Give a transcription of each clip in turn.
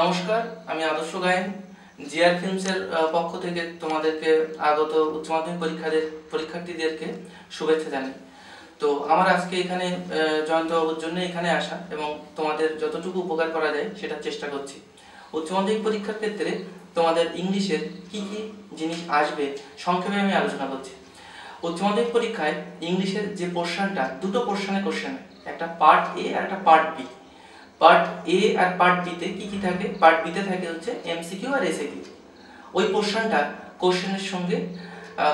নমস্কার আমি আদর্শ গায়েন জিআর ফিল্মসের পক্ষ থেকে তোমাদেরকে আগত উচ্চ মাধ্যমিক পরীক্ষাদের পরীক্ষার্থীদেরকে শুভেচ্ছা জানাই। তো আমার আজকে এখানে আহ, জয়ন্ত বাবুর জন্য এখানে আসা এবং তোমাদের যতটুকু উপকার করা যায় সেটা চেষ্টা করছি। উচ্চ মাধ্যমিক পরীক্ষার ক্ষেত্রে তোমাদের ইংলিশের কি কি জিনিস আসবে সংক্ষেপে আমি আলোচনা করছি। উচ্চ মাধ্যমিক পরীক্ষায় ইংলিশের যে পোর্শনটা দুটো পোর্শনে কোশ্চেন একটা পার্ট এ আর একটা পার্ট বি পার্ট এ আর পার্ট বিতে কি কি থাকে? পার্ট বিতে থাকে হচ্ছে এমসিকিউ আর এসএকিউ ওই পোর্শনটা কোশ্চেনের সঙ্গে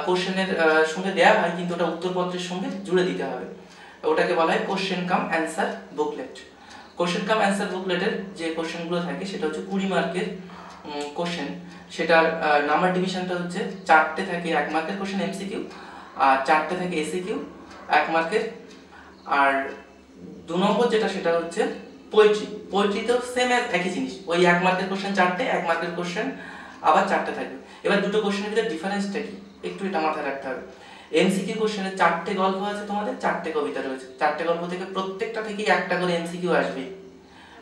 কোশ্চেনের সঙ্গে দেওয়া হয়, কিন্তু ওটা উত্তরপত্রের সঙ্গে জুড়ে দিতে হবে। ওটাকে বলা হয় question cum answer booklet question cum answer বুকলেটের যে কোশ্চেনগুলো থাকে, সেটা হচ্ছে কুড়ি মার্কের কোশ্চেন সেটার নাম্বার ডিভিশনটা হচ্ছে চারটে থাকে এক মার্কের কোশ্চেন এমসিকিউ আর চারটে থাকে এসিকিউ এক মার্কের। আর দু নম্বর যেটা, সেটা হচ্ছে পোয়েট্রি পোয়েট্রিতেও সেম একই জিনিস। ওই এক মার্কের কোশ্চেন চারটে, এক মার্কের কোশ্চেন আবার চারটে থাকবে। এবার দুটো কোশ্চেনের ভিতরে ডিফারেন্সটা কি? একটু এটা মাথায় রাখতে হবে। এমসিকিউ কোশ্চেনে চারটে গল্প আছে তোমাদের, চারটে কবিতা রয়েছে। চারটে গল্প থেকে প্রত্যেকটা থেকেই একটা করে এমসিকিউ আসবে।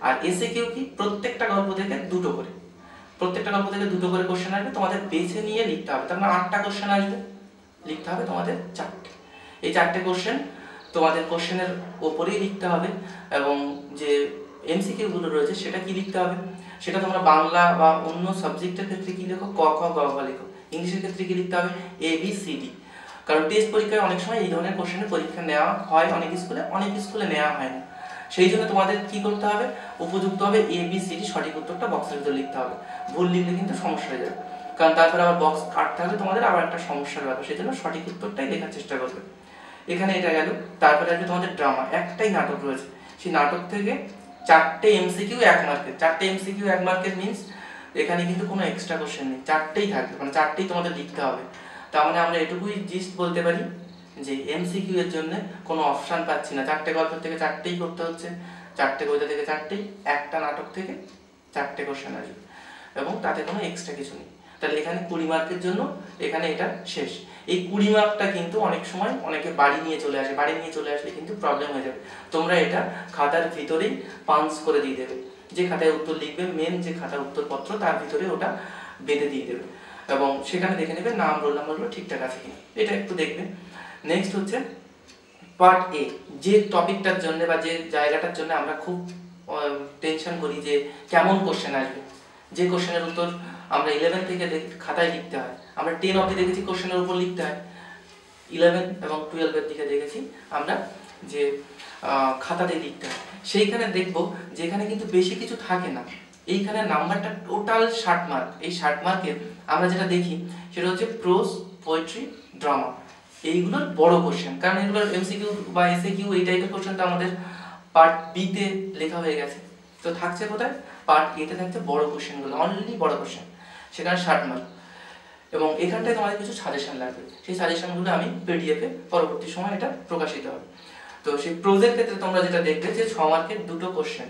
আর এসে কিউ কি? প্রত্যেকটা গল্প থেকে দুটো করে। প্রত্যেকটা গল্প থেকে দুটো করে কোশ্চেন আসবে, তোমাদের বেছে নিয়ে লিখতে হবে। তার মানে আটটা কোশ্চেন আসবে। লিখতে হবে তোমাদের চারটে। এই চারটে কোশ্চেন তোমাদের কোশ্চেনের ওপরেই লিখতে হবে এবং যে এমসিকিউ গুলো রয়েছে সেটা কি লিখতে হবে? সেটা তোমরা বাংলা বা অন্য সাবজেক্টের ক্ষেত্রে কি লেখো? ক, খ, গ লেখো। ইংলিশের ক্ষেত্রে কি লিখতে হবে? এ বি সি ডি কারণ টেস্ট পরীক্ষায় অনেক সময় এই ধরনের কোশ্চেনের পরীক্ষা নেওয়া হয়, অনেক স্কুলে অনেক স্কুলে নেওয়া হয় না। সেই জন্য তোমাদের কি করতে হবে? উপযুক্ত হবে এ বি সি ডি সঠিক উত্তরটা বক্সের ভিতরে লিখতে হবে। ভুল লিখলে কিন্তু সমস্যা হয়ে যাবে। কারণ তারপরে আবার বক্স কাটতে হবে তোমাদের আবার একটা সমস্যার ব্যাপার সেই জন্য সঠিক উত্তরটাই লেখার চেষ্টা করবে। এখানে এটা গেল, তারপরে আসবে তোমাদের ড্রামা একটাই নাটক রয়েছে। সেই নাটক থেকে চারটে এমসিকিউ এক মার্কের চারটে এমসিকিউ এক মার্কের মিনস এখানে কিন্তু কোনো এক্সট্রা কোশ্চেন নেই। চারটেই থাকবে মানে চারটেই তোমাদের লিখতে হবে। তার মানে আমরা এটুকুই জিস্ট বলতে পারি যে এমসিকিউ এর জন্য কোনো অপশান পাচ্ছি না। চারটে গল্প থেকে চারটেই করতে হচ্ছে। চারটে কবিতা থেকে চারটেই একটা নাটক থেকে চারটে কোশ্চেন আসবে। এবং তাতে কোনো এক্সট্রা কিছু নেই। তাহলে এখানে কুড়ি মার্কের জন্য এখানে এটা শেষ। এই কুড়ি মার্কটা কিন্তু অনেক সময় অনেকে বাড়ি নিয়ে চলে আসে, বাড়ি নিয়ে চলে আসলে কিন্তু প্রবলেম হয়ে যাবে। তোমরা এটা খাতার ভিতরেই পাঞ্চ করে দিয়ে দেবে। যে খাতায় উত্তর লিখবে মেন যে খাতার উত্তরপত্র, তার ভিতরে ওটা বেঁধে দিয়ে দেবে। এবং সেখানে দেখে নেবে নাম রোল নাম্বারগুলো ঠিকঠাক আছে কিনা। এটা একটু দেখবে। নেক্সট হচ্ছে পার্ট এ যে টপিকটার জন্য বা যে জায়গাটার জন্য আমরা খুব টেনশন করি যে কেমন কোশ্চেন আসবে। যে কোশ্চেনের উত্তর আমরা ইলেভেন থেকে খাতায় লিখতে হয়। আমরা টেন অবধি দেখেছি কোশ্চেনের উপর লিখতে হয়। ইলেভেন এবং টুয়েলভের দিকে দেখেছি আমরা যে খাতাতে লিখতে হয়। সেইখানে দেখব যে এখানে কিন্তু বেশি কিছু থাকে না। এইখানে নাম্বারটা টোটাল ষাট মার্ক এই ষাট মার্কের আমরা যেটা দেখি, সেটা হচ্ছে প্রোজ পোয়েট্রি ড্রামা এইগুলোর বড় কোশ্চেন কারণ এগুলোর এমসিকিউ বা এসএ কিউ এই টাইপের কোশ্চেনটা আমাদের পার্ট বিতে লেখা হয়ে গেছে। তো থাকছে কোথায়? পার্ট এতে থাকছে বড় কোশ্চেনগুলো অনলি বড় কোশ্চেন সেখানে ষাট মার্ক এবং এখানটায় তোমাদের কিছু সাজেশন লাগবে। সেই সাজেশনগুলো আমি পিডিএফে পরবর্তী সময় এটা প্রকাশিত হবে। তো সেই প্রোজের ক্ষেত্রে তোমরা যেটা দেখবে যে ছ মার্কের দুটো কোশ্চেন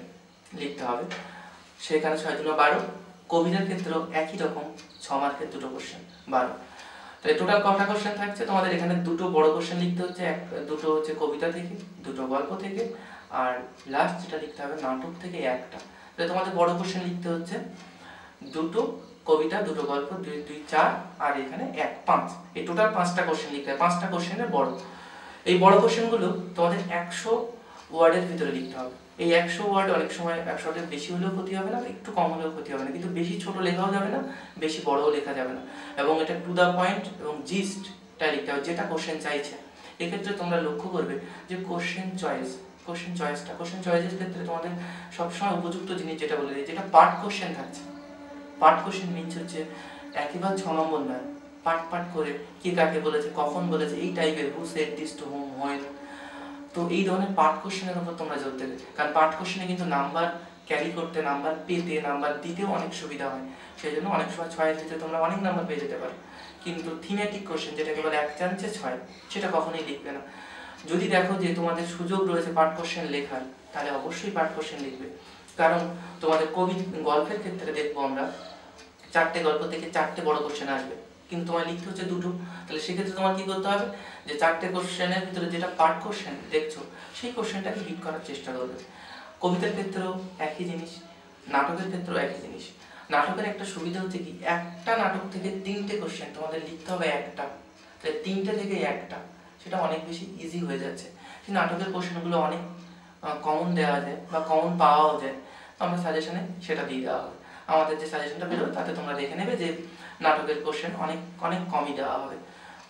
লিখতে হবে। সেখানে ছয় দুটো বারো। কবিতার ক্ষেত্রেও একই রকম ছ মার্কের দুটো কোশ্চেন বারো। তাহলে টোটাল কটা কোশ্চেন থাকছে? তোমাদের এখানে দুটো বড় কোশ্চেন লিখতে হচ্ছে। এক, দুটো হচ্ছে কবিতা থেকে, দুটো গল্প থেকে, আর লাস্ট যেটা লিখতে হবে, নাটক থেকে একটা। তাহলে তোমাদের বড় কোশ্চেন লিখতে হচ্ছে দুটো কবিতা, দুটো গল্প, দুই দুই, চার, আর এখানে এক, পাঁচ। এই টোটাল পাঁচটা কোশ্চেন লিখতে হবে। পাঁচটা কোশ্চেনের বড়। এই বড় কোশ্চেনগুলো তোমাদের একশো ওয়ার্ডের ভিতরে লিখতে হবে। এই একশো ওয়ার্ড অনেক সময় একশো ওয়ার্ডের বেশি হলেও ক্ষতি হবে না, একটু কম হলেও ক্ষতি হবে না। কিন্তু বেশি ছোট লেখাও যাবে না, বেশি বড়ও লেখা যাবে না। এবং এটা টু দ্য পয়েন্ট এবং জিস্টটা লিখতে হবে, যেটা কোশ্চেন চাইছে। এক্ষেত্রে তোমরা লক্ষ্য করবে যে কোশ্চেন চয়েস কোশ্চেন চয়েসটা কোশ্চেন চয়েসের ক্ষেত্রে তোমাদের সবসময় উপযুক্ত জিনিস যেটা বলে দিই, যেটা পার্ট কোশ্চেন থাকছে। পার্ট কোশ্চেন মিনস হচ্ছে একইবার ছ নম্বর নয় পার্ট পার্ট করে কে কাকে বলেছে, কখন বলেছে, এই টাইপের who said this to home when তো এই ধরনের পার্ট কোশ্চেনের উপর তোমরা জোর দেবে। কারণ পার্ট কোশ্চেনে কিন্তু নাম্বার ক্যারি করতে নাম্বার পেতে নাম্বার দিতেও অনেক সুবিধা হয়। সেই জন্য অনেক সময় ছয়ের ভিতরে তোমরা অনেক নাম্বার পেয়ে যেতে পারো। কিন্তু থিমেটিক কোশ্চেন যেটাকে বলে এক চান্সে ছয়, সেটা কখনোই লিখবে না। যদি দেখো যে তোমাদের সুযোগ রয়েছে পার্ট কোশ্চেন লেখার, তাহলে অবশ্যই পার্ট কোশ্চেন লিখবে। কারণ তোমাদের কবি গল্পের ক্ষেত্রে দেখব আমরা চারটে গল্প থেকে চারটে বড় কোশ্চেন আসবে। কিন্তু তোমার লিখতে হচ্ছে দুটো। তাহলে সেক্ষেত্রে তোমার কি করতে হবে? যে চারটে কোশ্চেনের ভিতরে যেটা পার্ট কোশ্চেন দেখছ, সেই কোশ্চেনটাকে হিট করার চেষ্টা করবে। কবিতার ক্ষেত্রেও একই জিনিস, নাটকের ক্ষেত্রেও একই জিনিস। নাটকের একটা সুবিধা হচ্ছে কি, একটা নাটক থেকে তিনটে কোশ্চেন তোমাদের লিখতে হবে একটা। তাহলে তিনটে থেকে একটা, সেটা অনেক বেশি ইজি হয়ে যাচ্ছে। সেই নাটকের কোশ্চেনগুলো অনেক কমন দেওয়া যায় বা কমন পাওয়াও যায়। তো আমরা সাজেশনে সেটা দিয়ে দেওয়া হবে আমাদের যে সাজেশনটা বেরোবে, তাতে তোমরা দেখে নেবে যে নাটকের কোশ্চেন অনেক অনেক কমই দেওয়া হবে।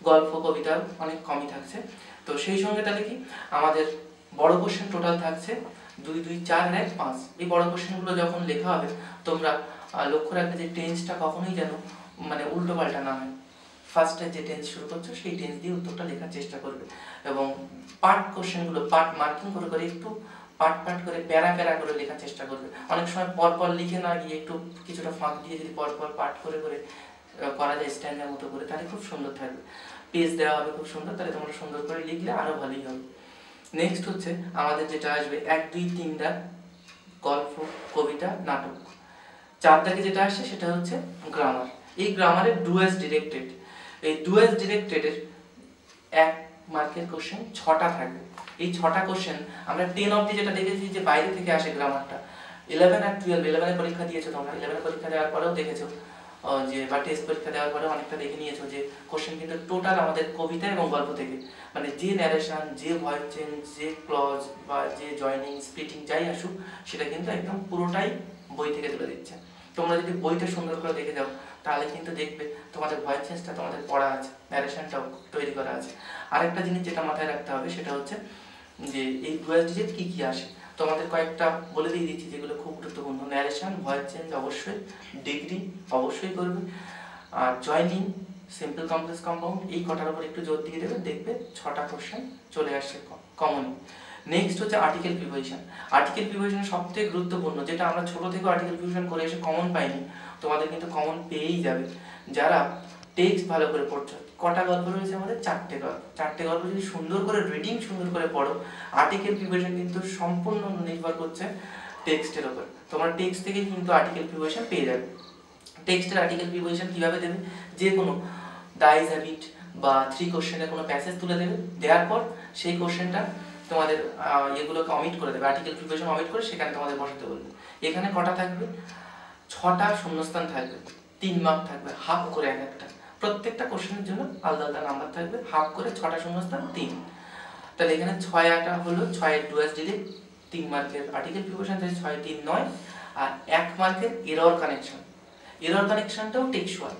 গল্প, কবিতা অনেক কমই থাকছে। তো সেই সঙ্গে তাহলে কি, আমাদের বড় কোশ্চেন টোটাল থাকছে দুই দুই, চার, এক, পাঁচ। এই বড় কোশ্চেনগুলো যখন লেখা হবে, তোমরা লক্ষ্য রাখবে যে টেন্সটা কখনোই যেন মানে উল্টো পাল্টা না হয়। ফার্স্টে যে টেন্স শুরু করছ, সেই টেন্স দিয়ে উত্তরটা লেখার চেষ্টা করবে। এবং পার্ট কোশ্চেনগুলো পার্ট মার্কিং করে করে একটু পার্ট পার্ট করে, প্যারা প্যারা করে লেখার চেষ্টা করবে অনেক সময় পর পর লিখে না গিয়ে একটু কিছুটা ফাঁক দিয়ে যদি পর পর পার্ট করে করে করা যায় স্ট্যান্ডের মতো করে, তাহলে খুব সুন্দর থাকবে। পেজ দেওয়া হবে খুব সুন্দর, তাহলে তোমরা সুন্দর করে লিখলে আরও ভালোই হবে। নেক্সট হচ্ছে আমাদের যেটা আসবে, এক, দুই তিন দাগ গল্প, কবিতা, নাটক। চার দাগে যেটা আসছে সেটা হচ্ছে গ্রামার এই গ্রামারের ডুয়েস ডিরেক্টেড এই ডুয়েস ডিরেক্টেডের এক মার্কের কোশ্চেন ছটা থাকবে। এই ছটা কোশ্চেন আমরা টেন অবধি যেটা দেখেছি যে বাইরে থেকে আসে গ্রামারটা ইলেভেন আর টুয়েলভ ইলেভেনের পরীক্ষা দিয়েছ তোমরা। ইলেভেনের পরীক্ষা দেওয়ার পরেও দেখেছ যে, বা টেস্ট পরীক্ষা দেওয়ার পরে অনেকটা দেখে নিয়েছো যে কোশ্চেন কিন্তু টোটাল আমাদের কবিতা এবং গল্প থেকে। মানে যে ন্যারেশন যে ভয়েস চেঞ্জ যে ক্লজ বা যে জয়নিং স্পিটিং যাই আসুক, সেটা কিন্তু একদম পুরোটাই বই থেকে তুলে দিচ্ছে। তোমরা যদি বইটা সুন্দর করে দেখে যাও তাহলে কিন্তু দেখবে তোমাদের ভয়েস চেঞ্জটা তোমাদের পড়া আছে ন্যারেশনটাও তৈরি করা আছে। আরেকটা জিনিস যেটা মাথায় রাখতে হবে সেটা হচ্ছে যে এই ডুয়াল ডিজিট কি কি আসে? তোমাদের কয়েকটা বলে দিয়ে দিচ্ছি যেগুলো খুব গুরুত্বপূর্ণ। ন্যারেশন ভয়েস চেঞ্জ অবশ্যই ডিগ্রি অবশ্যই করবে। আর জয়নিং সিম্পল কমপ্লেক্স কম্পাউন্ড এই কটার উপর একটু জোর দিয়ে দেবে, দেখবে ছটা কোশ্চেন চলে আসছে কমন নেক্সট হচ্ছে আর্টিকেল প্রিপোজিশন আর্টিকেল প্রিপোজিশন সবথেকে গুরুত্বপূর্ণ, যেটা আমরা ছোট থেকে আর্টিকেল প্রিপোজিশন করে এসে কমন পাইনি, তোমাদের কিন্তু কমন পেয়েই যাবে। যারা টেক্সট ভালো করে পড়ছো, কটা গল্প রয়েছে আমাদের? চারটে গল্প। চারটে গল্প যদি সুন্দর করে রিডিং সুন্দর করে পড়ো আর্টিকেল প্রিপারেশন কিন্তু সম্পূর্ণ নির্ভর করছে টেক্সটের ওপর তোমরা টেক্সট থেকে কিন্তু আর্টিকেল প্রিপারেশন পেয়ে যাবে। টেক্সটের আর্টিকেল প্রিপারেশন কীভাবে দেবে? যে কোনো ডাইজ হ্যাবিট বা থ্রি কোশ্চেনের কোনো প্যাসেজ তুলে দেবে। দেওয়ার পর সেই কোশ্চেনটা তোমাদের এগুলোকে অমিট করে দেবে আর্টিকেল প্রিপারেশন অমিট করে সেখানে তোমাদের বসাতে বলবে। এখানে কটা থাকবে? ছটা শূন্যস্থান থাকবে, তিন মার্ক থাকবে হাফ করে এক একটা। প্রত্যেকটা কোশ্চেনের জন্য আলাদা আলাদা নাম্বার থাকবে হাফ করে ছটা শূন্যস্থান, তিন। তাহলে এখানে ছয় আটা হলো, ছয়ের ডুয়াস ডিলে তিন মার্কের আর্টিকেল প্রিপারেশন তাহলে ছয়, তিন, নয়, আর এক মার্কের এরর কানেকশন এরর কানেকশনটাও টেক্সুয়াল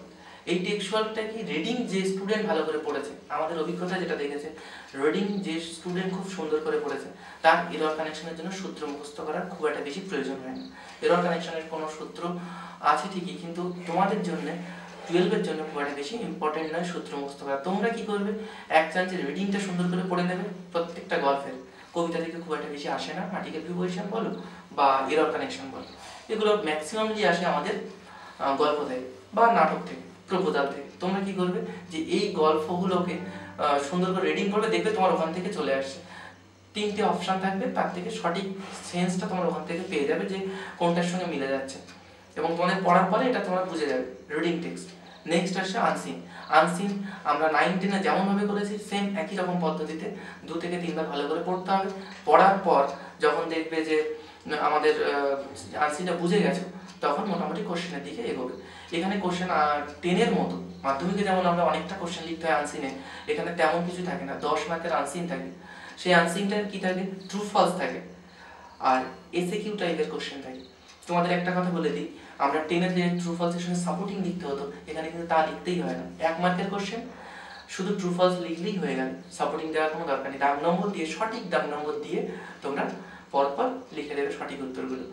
এই টেক্সুয়ালটা কি রিডিং যে স্টুডেন্ট ভালো করে পড়েছে? আমাদের অভিজ্ঞতা যেটা দেখেছে রিডিং যে স্টুডেন্ট খুব সুন্দর করে পড়েছে, তার এরর কানেকশনের জন্য সূত্র মুখস্থ করার খুব একটা বেশি প্রয়োজন হয় না এরর কানেকশনের কোনো সূত্র আছে ঠিকই, কিন্তু তোমাদের জন্য টুয়েলভের জন্য খুব একটা বেশি ইম্পর্টেন্ট নয় সূত্র মুখস্থ করা। তোমরা কি করবে? এক চান্সে রিডিংটা সুন্দর করে পড়ে নেবে প্রত্যেকটা গল্পের। কবিতা থেকে খুব একটা বেশি আসে না আর্টিকেল প্রিপোজিশন বলো বা এরর কানেকশন বলো। এগুলো ম্যাক্সিমামলি আসে আমাদের গল্প থেকে বা নাটক থেকে। প্রপোজাল তোমরা কি করবে? যে এই গল্পগুলোকে সুন্দর করে রিডিং করবে, দেখবে তোমার ওখান থেকে চলে আসছে। তিনটে অপশন থাকবে, তার থেকে সঠিক সেন্সটা তোমরা ওখান থেকে পেয়ে যাবে যে কোনটার সঙ্গে মিলে যাচ্ছে। এবং তোমাদের পড়ার পরে এটা তোমরা বুঝে যাবে রিডিং টেক্সট নেক্সট আসছে আনসিন আনসিন আমরা নাইন টেনে যেমনভাবে করেছি সেম একই রকম পদ্ধতিতে দু থেকে তিনবার ভালো করে পড়তে হবে। পড়ার পর যখন দেখবে যে আমাদের আনসিনটা বুঝে গেছো তখন মোটামুটি কোশ্চেনের দিকে এগোবে। এখানে কোশ্চেন টেনের মতো। মাধ্যমিকে যেমন আমরা অনেকটা কোশ্চেন লিখতে হয় আনসিনে এখানে তেমন কিছু থাকে না। দশ মার্কের আনসিন থাকে। সেই আনসিনটার কি থাকে? ট্রু ফলস থাকে। আর এসে কিউ টাইপের কোশ্চেন থাকে। তোমাদের একটা কথা বলে দিই, আমরা টেনের যে ট্রু ফলসের সঙ্গে সাপোর্টিং লিখতে হতো, এখানে কিন্তু তা লিখতেই হয় না। এক মার্কের কোশ্চেন শুধু ট্রু ফলস লিখলেই হয়ে গেল। সাপোর্টিং দেওয়ার কোনো দরকার নেই। দাগ নম্বর দিয়ে, সঠিক দাগ নম্বর দিয়ে তোমরা পরপর লিখে দেবে সঠিক উত্তরগুলো।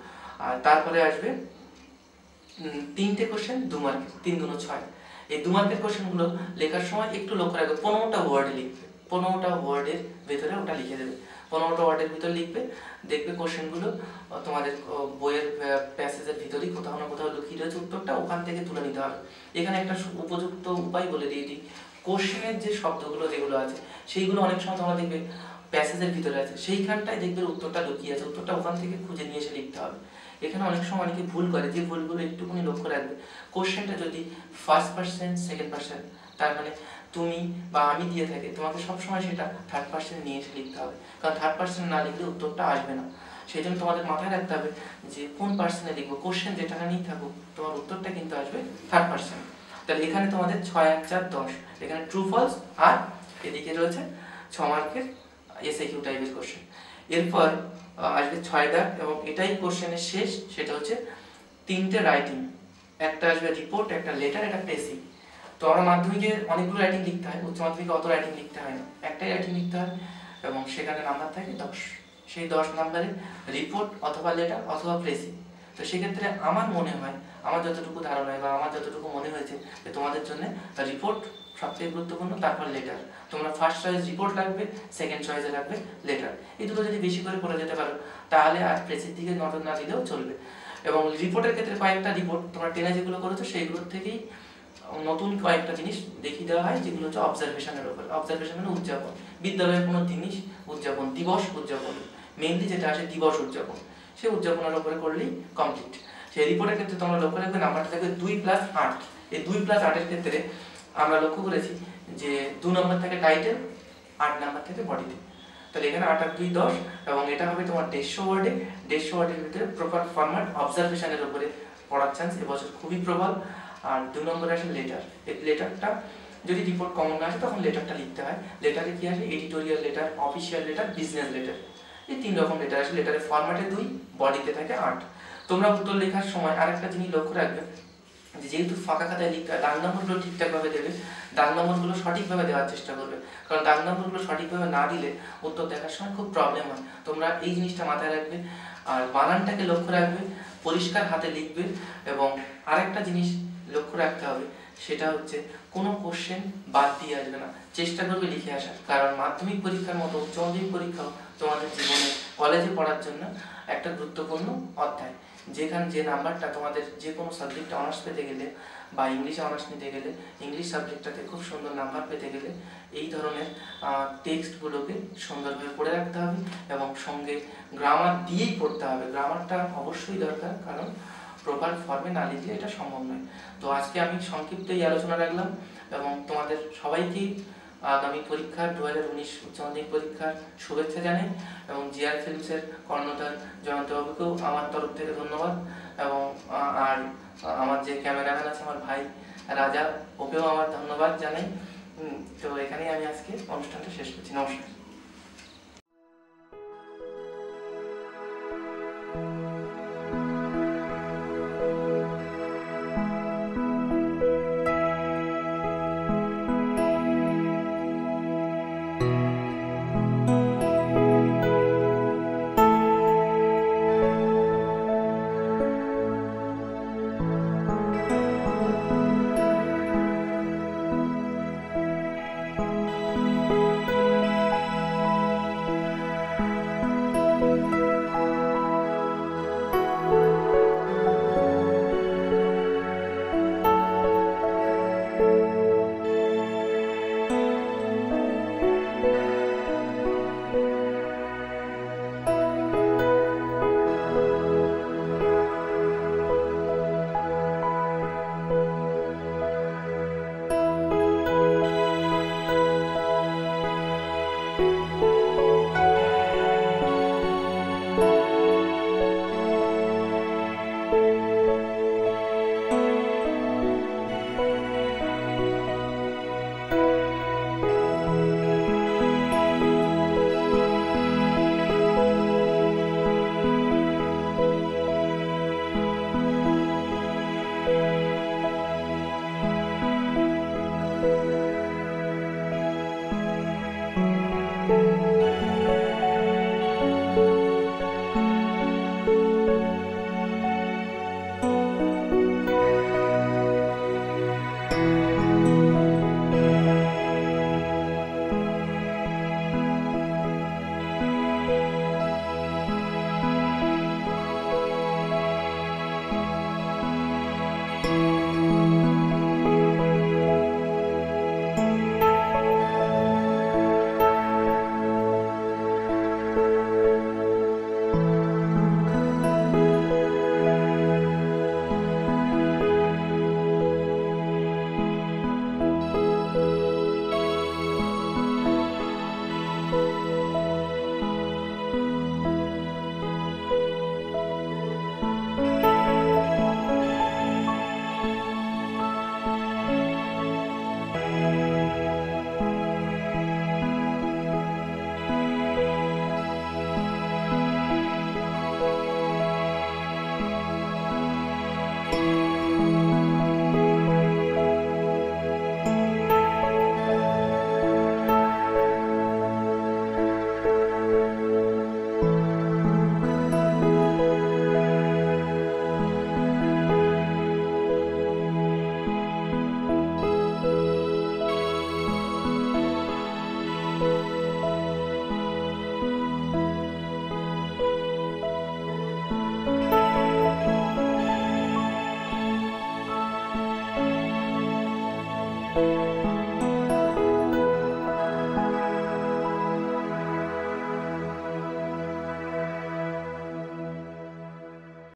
আর তারপরে আসবে তিনটে কোশ্চেন দু মার্কের তিন দুনো ছয়। এই দু মার্কের কোশ্চেনগুলো লেখার সময় একটু লক্ষ্য রাখবে, পনেরোটা ওয়ার্ডে লিখবে। পনেরোটা ওয়ার্ডের ভেতরে ওটা লিখে দেবে। পনেরোটা ওয়ার্ডের ভিতরে লিখবে, দেখবে কোশ্চেনগুলো তোমাদের বইয়ের প্যাসেজের ভিতরেই কোথাও না কোথাও লুকিয়ে রয়েছে, উত্তরটা ওখান থেকে তুলে নিতে হবে। এখানে একটা উপযুক্ত উপায় বলে দিয়ে দিই। কোশ্চেনের যে শব্দগুলো যেগুলো আছে, সেইগুলো অনেক সময় তোমরা দেখবে প্যাসেজের ভিতরে আছে। সেইখানটায় দেখবে উত্তরটা লুকিয়ে আছে, উত্তরটা ওখান থেকে খুঁজে নিয়ে এসে লিখতে হবে। এখানে অনেক সময় অনেকে ভুল করে, যে ভুলগুলো একটুখানি লক্ষ্য রাখবে। কোশ্চেনটা যদি ফার্স্ট পার্সেন্ট সেকেন্ড পার্সেন্ট তার মানে তুমি বা আমি দিয়ে থাকে, তোমাকে সবসময় সেটা থার্ড পার্সেন্ট নিয়ে এসে লিখতে হবে। কারণ থার্ড পার্সেন্ট না লিখলে উত্তরটা আসবে না। সেই জন্য তোমাদের মাথায় রাখতে হবে যে কোন পার্সেন্টে লিখব কোশ্চেন যেটা নিয়ে থাকুক, তোমার উত্তরটা কিন্তু আসবে থার্ড পার্সেন্ট তাহলে এখানে তোমাদের ছয়, এক, চার, দশ। এখানে ট্রু ফলস আর এদিকে রয়েছে ছ মার্কের এসএ কিউ টাইপের কোশ্চেন এরপর আসবে ছয় দাগ এবং এটাই কোশ্চেনের শেষ, সেটা হচ্ছে তিনটে রাইটিং একটা আসবে রিপোর্ট একটা লেটার একটা প্রেসিং তো আমরা মাধ্যমিকে অনেকগুলো রাইটিং লিখতে হয়, উচ্চ মাধ্যমিকে অত রাইটিং লিখতে হয় না। একটাই রাইটিং লিখতে হয় এবং সেখানে নাম্বার থাকে দশ। সেই দশ নাম্বারে রিপোর্ট অথবা লেটার অথবা প্রেসিং তো সেক্ষেত্রে আমার মনে হয়, আমার যতটুকু ধারণা বা আমার যতটুকু মনে হয়েছে যে তোমাদের জন্য রিপোর্ট সবথেকে গুরুত্বপূর্ণ, তারপর লেটার তোমরা ফার্স্ট চয়েস রিপোর্ট লাগবে সেকেন্ড চয়েসে লাগবে লেটার এই দুটো যদি বেশি করে পড়ে যেতে পারো, তাহলে আর প্রেসের দিকে নজর না দিলেও চলবে। এবং রিপোর্টের ক্ষেত্রে কয়েকটা রিপোর্ট তোমরা টেনে যেগুলো করেছ, সেইগুলোর থেকেই নতুন কয়েকটা জিনিস দেখিয়ে দেওয়া হয়, যেগুলো হচ্ছে অবজারভেশনের ওপর অবজারভেশন মানে উদযাপন। বিদ্যালয়ের কোনো জিনিস, উদযাপন, দিবস উদযাপন। মেইনলি যেটা আসে, দিবস উদযাপন। সেই উদযাপনের ওপরে করলেই কমপ্লিট সেই রিপোর্টের ক্ষেত্রে তোমরা লক্ষ্য রাখবে নাম্বারটা থাকবে দুই প্লাস আট। এই দুই প্লাস আটের ক্ষেত্রে আমরা লক্ষ্য করেছি যে দু নম্বর থেকে টাইটেল আট নাম্বার থেকে বডিতে তাহলে এখানে আট আট দুই দশ, এবং এটা হবে তোমার দেড়শো ওয়ার্ডে দেড়শো ওয়ার্ডের ভিতরে প্রপার ফরম্যাট অবজারভেশনের উপরে পড়ার চান্স এবছর খুবই প্রবল। আর দু নম্বরে আসে লেটার লেটারটা যদি রিপোর্ট কমন না আসে, তখন লেটারটা লিখতে হয়। লেটারে কি আসে? Editorial letter official letter business letter এই তিন রকম লেটার আসে। লেটারের ফরম্যাটে দুই বডিতে থাকে আট। তোমরা উত্তর লেখার সময় আরেকটা জিনিস লক্ষ্য রাখবে। যেহেতু ফাঁকা খাতায় লিখতে হয়, দাগ নম্বরগুলো ঠিকঠাকভাবে দেবে, দাগ নম্বরগুলো সঠিকভাবে দেওয়ার চেষ্টা করবে। কারণ দাগ নম্বরগুলো সঠিকভাবে না দিলে উত্তর দেখার সময় খুব প্রবলেম হয়। তোমরা এই জিনিসটা মাথায় রাখবে, আর বানানটাকে লক্ষ্য রাখবে, পরিষ্কার হাতে লিখবে, এবং আরেকটা জিনিস লক্ষ্য রাখতে হবে, সেটা হচ্ছে কোনো কোশ্চেন বাদ দিয়ে আসবে না। চেষ্টা করবে লিখে আসার। কারণ মাধ্যমিক পরীক্ষার মতো উচ্চ পরীক্ষাও তোমাদের জীবনে কলেজে পড়ার জন্য একটা গুরুত্বপূর্ণ অধ্যায়। যেখানে, যে নাম্বারটা তোমাদের যে কোনো সাবজেক্টে অনার্স পেতে গেলে বা ইংলিশে অনার্স নিতে গেলে ইংলিশ সাবজেক্টটাতে খুব সুন্দর নাম্বার পেতে গেলে এই ধরনের টেক্সটগুলোকে সুন্দরভাবে পড়ে রাখতে হবে এবং সঙ্গে গ্রামার দিয়েই পড়তে হবে। গ্রামারটা অবশ্যই দরকার, কারণ প্রপার ফর্মে না লিখলে এটা সম্ভব নয়। তো আজকে আমি সংক্ষিপ্ত এই আলোচনা রাখলাম এবং তোমাদের সবাইকেই আগামী পরীক্ষার দু হাজার উনিশ মাধ্যমিক পরীক্ষার শুভেচ্ছা জানাই এবং জিআর ফিল্মসের কর্ণধার জয়ন্তবাবুকেও আমার তরফ থেকে ধন্যবাদ এবং আর আমার যে ক্যামেরাম্যান আছে আমার ভাই রাজা, ওকেও আমার ধন্যবাদ জানাই। তো এখানেই আমি আজকে অনুষ্ঠানটা শেষ করছি। নমস্কার।